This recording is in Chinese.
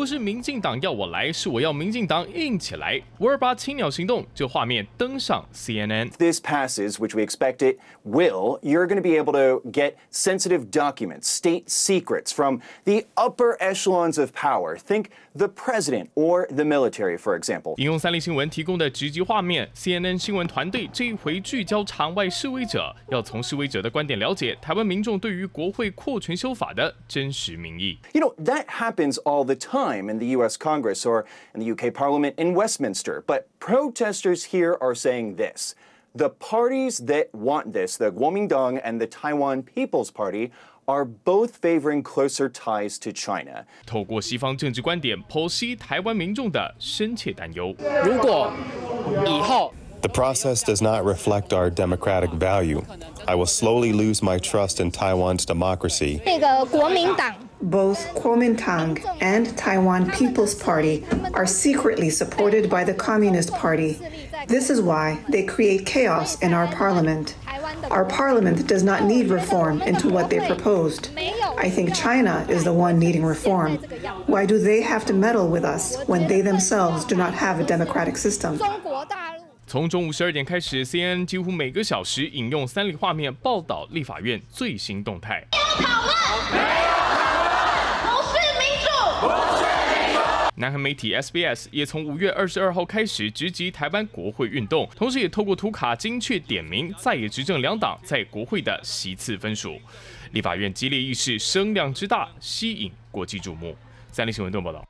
不是民进党要我来，是我要民进党硬起来。五二八青鸟行动这画面登上 CNN。This passes, which we expect it will. You're going to be able to get sensitive documents, state secrets from the upper echelons of power. Think the president or the military, for example. 引用三立新闻提供的直击画面，CNN 新闻团队这一回聚焦场外示威者，要从示威者的观点了解台湾民众对于国会扩权修法的真实民意。You know, that happens all the time in the US Congress or in the UK Parliament in Westminster, but protesters here are saying this. The parties that want this, the Kuomintang and the Taiwan People's Party, are both favoring closer ties to China. 透过西方政治观点剖析台湾民众的深切担忧。如果以后 the process does not reflect our democratic value. I will slowly lose my trust in Taiwan's democracy. Both Kuomintang and Taiwan People's Party are secretly supported by the Communist Party. This is why they create chaos in our parliament. Our parliament does not need reform into what they proposed. I think China is the one needing reform. Why do they have to meddle with us when they themselves do not have a democratic system? 从中午十二点开始，CNN 几乎每个小时引用三立画面报道立法院最新动态。南韩媒体 SBS 也从五月二十二号开始直击台湾国会运动，同时也透过图卡精确点名在野执政两党在国会的席次分数。立法院激烈议事声量之大，吸引国际瞩目。三立新闻动报道。